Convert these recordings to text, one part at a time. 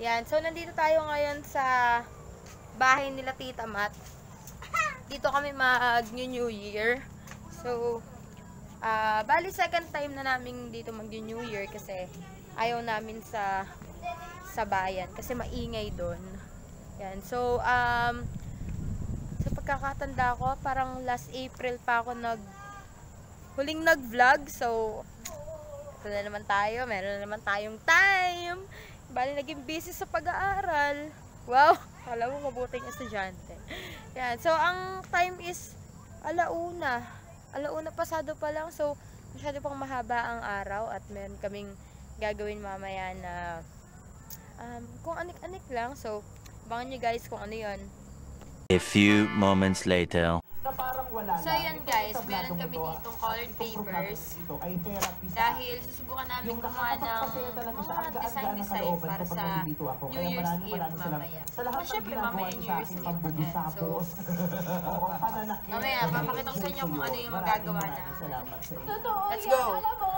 Yan. So, nandito tayo ngayon sa bahay nila Tita Mat. Dito kami mag-New Year. So, ah bali second time na namin dito mag-New Year kasi ayaw namin sa sa bayan kasi maingay doon. Yan. So, um, sa pagkakatanda ko, parang last April pa ako nag huling nag-vlog. So, ito na naman tayo. Meron na naman tayong time. Bali, naging busy sa pag-aaral. Wow! Alam mo, mabuting estudyante. Yan. So, ang time is alauna. Alauna pasado pa lang. So, masyado pang mahaba ang araw at meron kaming gagawin mamaya na um, kung anik-anik lang. So, abangan nyo guys kung ano yon A few moments later na parang wala So lang. yun guys, meron kami ah. ditong colored papers. Ito ay therapy sa dahil susubukan namin gumawa ng mga design-design para sa Dito New Year's Eve mamaya. Sa lahat oh, ng ginagawa niyo sa aking pambubusapos. Mamaya, papakita ko sa inyo kung ano yung magagawa na. Totoo yan, alam mo.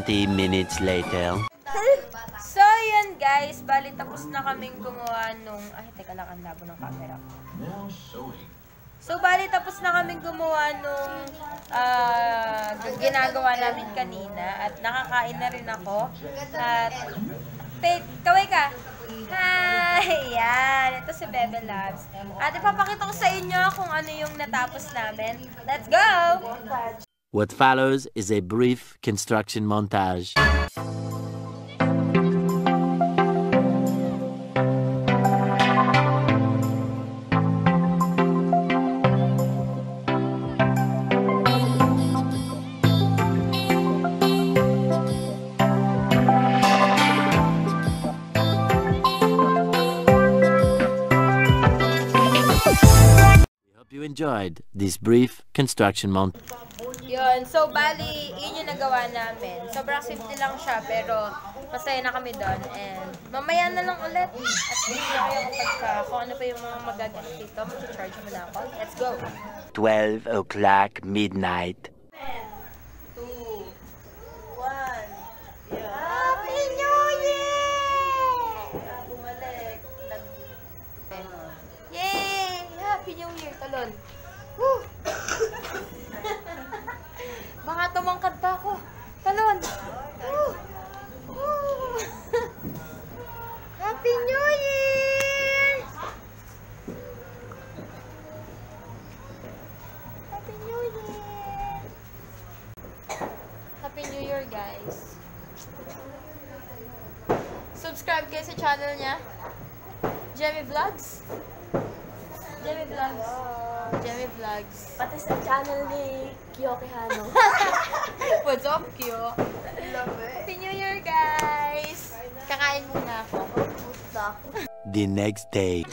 20 minutes later. So, yun guys. Bali, tapos na kaming gumawa nung... Ay, teka lang. Ang labo ng camera. So, bali, tapos na kaming gumawa nung uh, ginagawa namin kanina. At nakakain na rin ako. At... Wait, kaway ka. Hi! Yan. Ito si Bebe Labs. At ipapakita ko sa inyo kung ano yung natapos namin. Let's go! What follows is a brief construction montage. Enjoyed this brief construction montage. Yun. So, bali, yun yung nagawa namin. Sobrang simple lang siya, pero masaya na kami doon. And mamaya na lang ulit. At hindi na kayo kapag ka, kung ano pa yung mga magagamit dito, mag-charge mo na ako. Let's go! 12 o'clock midnight. Kayo sa channel niya. Jemmy Vlogs. Jemmy Vlogs. Jemmy Vlogs. Pati sa channel ni Kiyoki Hano. What's up, Kyo? Love it. Happy New Year, guys! Kakain muna ako. The next day.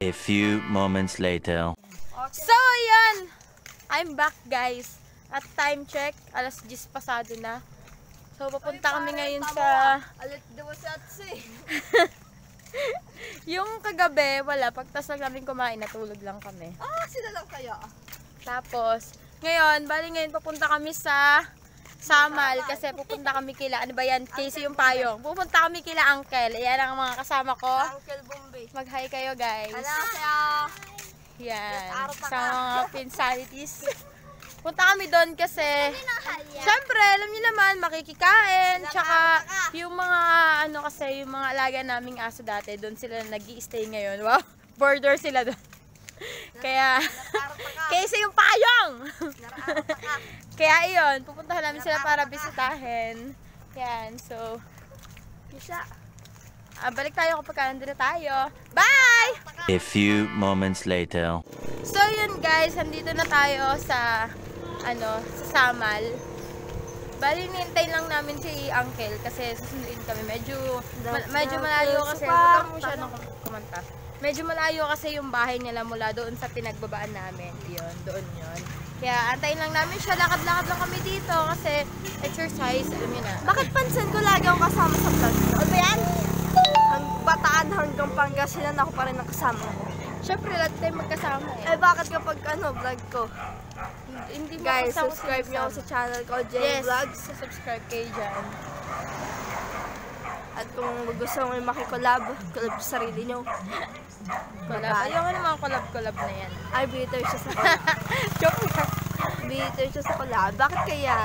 A few moments later. So, yan! I'm back, guys. At time check, alas 10 pasado na. So, papunta kami ngayon sa... Alit daw sa atsi. Yung kagabi, wala. Pagtas lang namin kumain, natulog lang kami. Ah, sila lang kaya. Tapos, ngayon, bali ngayon, papunta kami sa Samal kasi pupunta kami kila, ano ba yan, Casey yung payong. Pupunta kami kila Uncle. Ayan ang mga kasama ko. Uncle Bombay. Mag-hi kayo, guys. Annyeonghaseyo. Yan. Sa mga pinsalities. Punta kami doon kasi, syempre, alam niyo naman, makikikain. Tsaka, yung mga, ano kasi, yung mga alaga naming aso dati, doon sila nag stay ngayon. Wow, border sila doon. Kaya, kasi yung payong! Kaya iyon, pupuntahan namin sila para bisitahin. Yan, so, Isa. Ah, balik tayo kapag nandito tayo. Bye! A few moments later. So yun guys, andito na tayo sa ano, sa Samal. Bali, nintay lang namin si Uncle kasi susunduin kami. Medyo, ma- medyo malayo kasi. Huwag mo siya nung kumanta. Medyo malayo kasi yung bahay nila mula doon sa pinagbabaan namin. Yun, doon yun. Kaya antayin lang namin siya. Lakad-lakad lang kami dito kasi exercise, alam niyo na. Bakit pansin ko lagi akong kasama hanggang Pangasinan ako pa rin nakasama ko. Siyempre, lahat tayo magkasama eh. Eh bakit kapag ano vlog ko? Hindi- Hindi mo Guys, kasama subscribe niyo ako sa channel ko, J Yes, Vlogs. subscribe kayo dyan. At kung gusto mo yung makikolab, collab sa sarili niyo. Collab. Ayaw nga naman collab-collab na yan. Ay, bitter siya sa collab. Joke lang. Bitter siya sa collab. Bakit kaya?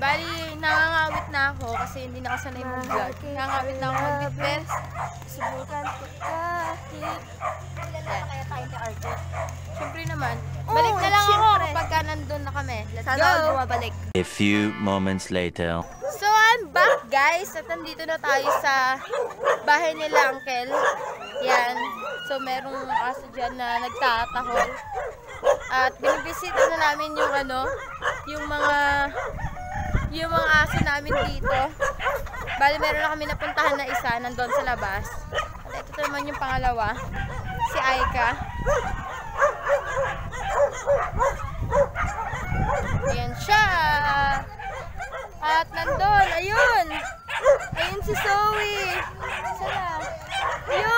Bali, nangangawit na ako kasi hindi na kasanay mag-vlog. Nangangawit na ako mag-bitbit. Subukan ko kahit. Kilala kaya tayo ni Arthur? Siyempre naman. Oo, Balik na lang ako kapag ka nandun na kami. Let's Sana ako go! bumabalik. A few moments later. So, I'm back guys. At nandito na tayo sa bahay nila Uncle. Yan. So, merong aso dyan na nagtatahol. At binibisita na namin yung ano, yung mga yung mga aso namin dito. Bali, meron na kami napuntahan na isa, nandun sa labas. At ito naman yung pangalawa, si Aika. Ayan siya. At nandun, ayun. Ayun si Zoe. Sana. Ayun.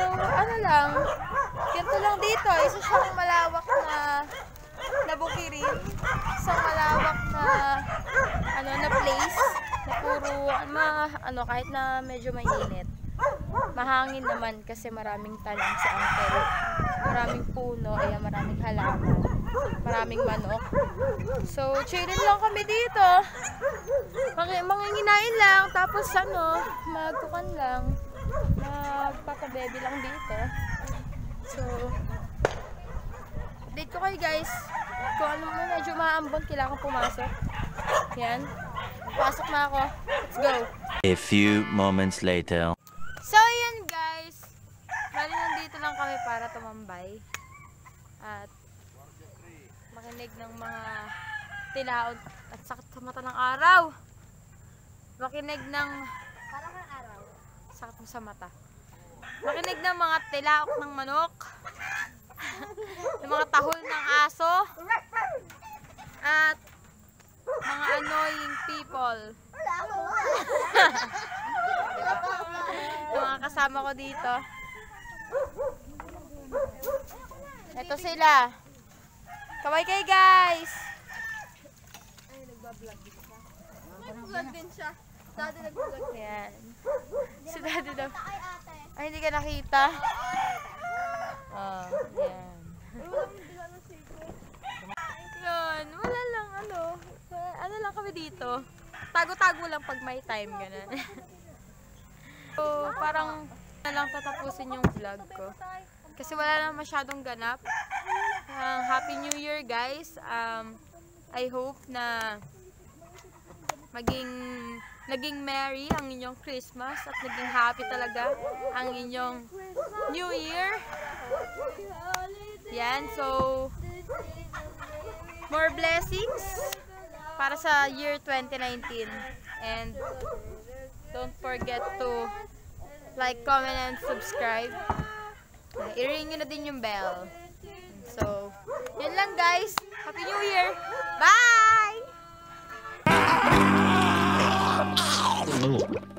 So ano lang. Ganito lang dito. Isa siyang malawak na na bukirin. Isang malawak na ano na place na puro ma, ano kahit na medyo mainit. Mahangin naman kasi maraming tanim sa Uncle. Maraming puno, ayan maraming halaman. Maraming manok. So, chillin lang kami dito. Mang- manginginain lang, tapos ano, magkukan lang. Magpapabebe lang dito. So, update ko kayo guys. Kung ano mo medyo maambon, kailangan pumasok. Yan. Pasok na ako. Let's go. A few moments later. So, yan guys. Bali, nandito lang kami para tumambay. At makinig ng mga tilaon at sakit sa mata ng araw. Makinig ng... Parang ng araw. Sakit mo sa mata. Makinig ng mga tilaok ng manok. ng mga tahol ng aso. At mga annoying people. Mga kasama ko dito. Ito sila. Kaway kay guys! Ay, nagbablog din siya. Nagbablog din siya. Dati nagbablog din. Ayan. Si daddy daw. Ay, hindi ka nakita. Oh, yan. Yun, wala lang, ano. Ano lang kami dito. Tago-tago lang pag may time, ganun. so, parang na lang tatapusin yung vlog ko. Kasi wala na masyadong ganap. Ah, Happy New Year, guys. Um, I hope na maging naging merry ang inyong Christmas at naging happy talaga ang inyong New Year. Yan, so more blessings para sa year 2019 and don't forget to like, comment, and subscribe. I-ring nyo na din yung bell. So, yun lang guys. Happy New Year! Bye! Oh.